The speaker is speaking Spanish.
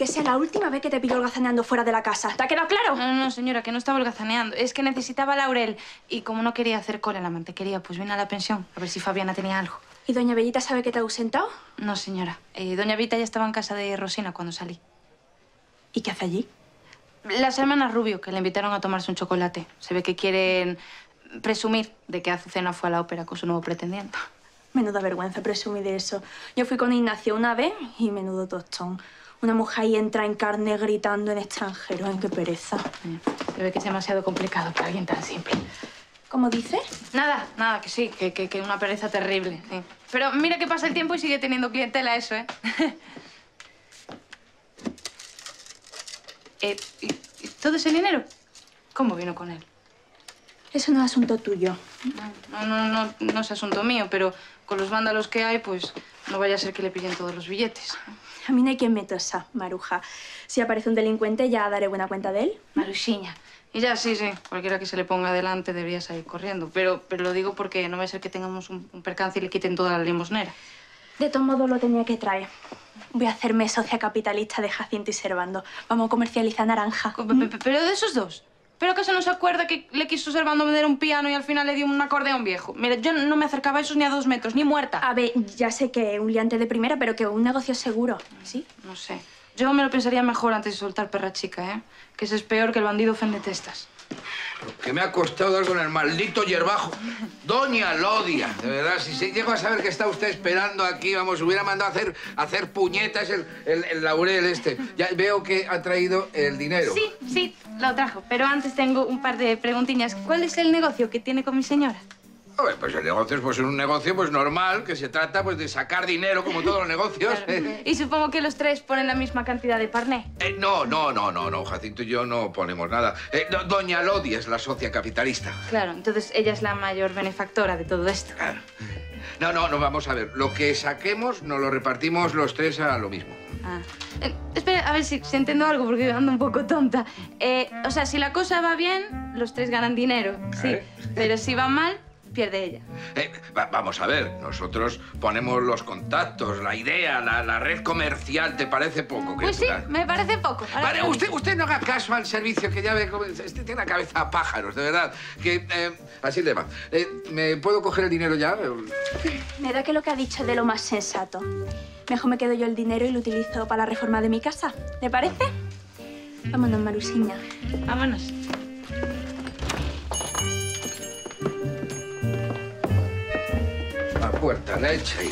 que sea la última vez que te pillo holgazaneando fuera de la casa. ¿Te ha quedado claro? No, no, señora, que no estaba holgazaneando. Es que necesitaba laurel. Y como no quería hacer cola en la mantequería, pues vine a la pensión a ver si Fabiana tenía algo. ¿Y doña Bellita sabe que te ha ausentado? No, señora. Eh, doña Vita ya estaba en casa de Rosina cuando salí. ¿Y qué hace allí? Las hermanas Rubio, que le invitaron a tomarse un chocolate. Se ve que quieren presumir de que Azucena fue a la ópera con su nuevo pretendiente. Menuda vergüenza presumir de eso. Yo fui con Ignacio una vez y menudo tostón. Una mujer ahí entra en carne gritando en extranjero. ¿En qué pereza? Se ve que es demasiado complicado para alguien tan simple. ¿Cómo dices? Nada, nada, que sí, que, que, que una pereza terrible. sí. Pero mira que pasa el tiempo y sigue teniendo clientela eso, ¿eh? eh ¿y, y todo ese dinero? ¿Cómo vino con él? Eso no es asunto tuyo. No, no, no, no es asunto mío, pero con los vándalos que hay, pues no vaya a ser que le pillen todos los billetes. A mí no hay quien me tosa, Maruja. Si aparece un delincuente, ya daré buena cuenta de él. Maruxiña. Y ya, sí, sí, cualquiera que se le ponga delante debería salir corriendo. Pero, pero lo digo porque no va a ser que tengamos un, un percance y le quiten toda la limosnera. De todos modos, lo tenía que traer. Voy a hacerme socia capitalista de Jacinto y Servando. Vamos a comercializar naranja. Pe- pe- pe- Pero de esos dos. ¿Pero no se acuerda que le quiso Servando vender un piano y al final le dio un acordeón viejo? Mira, yo no me acercaba a esos ni a dos metros, ni muerta. A ver, ya sé que un liante de primera, pero que un negocio seguro, ¿sí? No sé. Yo me lo pensaría mejor antes de soltar perra chica, ¿eh? Que ese es peor que el bandido ofende testas. Que me ha costado dar con el maldito hierbajo. Doña Lodia, de verdad, si se llego a saber que está usted esperando aquí, vamos, hubiera mandado hacer, hacer puñetas el, el- el laurel este. Ya veo que ha traído el dinero. Sí, sí, lo trajo. Pero antes tengo un par de preguntiñas. ¿Cuál es el negocio que tiene con mi señora? Hombre, pues el negocio es pues, un negocio pues normal, que se trata pues de sacar dinero como todos los negocios. Y supongo que los tres ponen la misma cantidad de parné. Eh, no, no, no, no, no, Jacinto y yo no ponemos nada. Eh, do- Doña Lodia es la socia capitalista. Claro, entonces ella es la mayor benefactora de todo esto. Claro. No, no, no, vamos a ver. Lo que saquemos nos lo repartimos los tres a lo mismo. Ah. Eh, espera, a ver si, si entiendo algo, porque ando un poco tonta. Eh, o sea, si la cosa va bien, los tres ganan dinero, sí. Vale. Pero si va mal, pierde ella. Eh, va- vamos a ver, nosotros ponemos los contactos, la idea, la, la red comercial, ¿te parece poco? Pues sí, me parece poco. Ahora Vale, usted, usted no haga caso al servicio, que ya ve cómo... Este tiene la cabeza a pájaros, de verdad. Que eh, así le va. Eh, ¿Me puedo coger el dinero ya? Me da que lo que ha dicho es de lo más sensato. Mejor me quedo yo el dinero y lo utilizo para la reforma de mi casa. ¿Le parece? Vámonos, Marusiña. Vámonos. puerta la echa ahí.